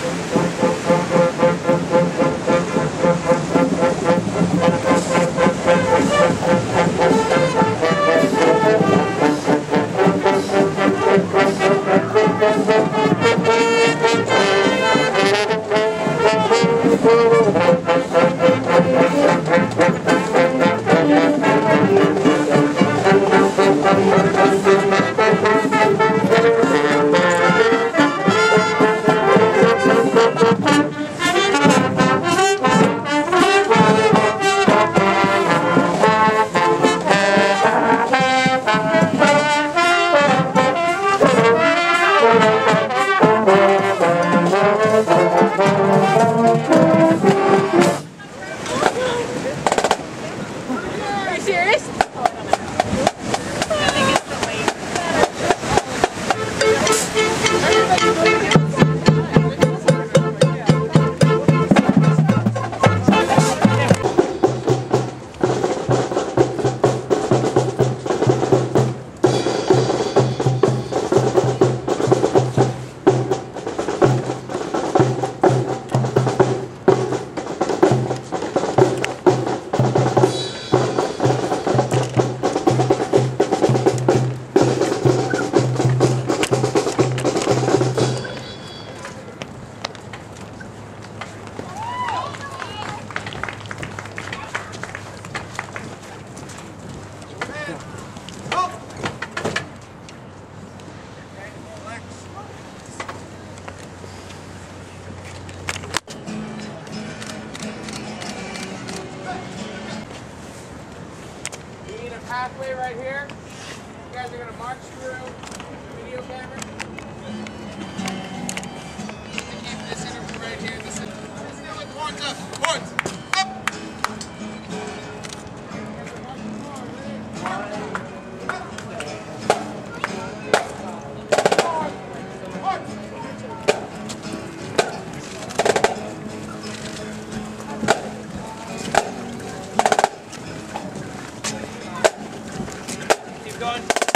Are you halfway right here. You guys are going to march through the video camera. This interval right here. This interval. Horns up. Horns. done.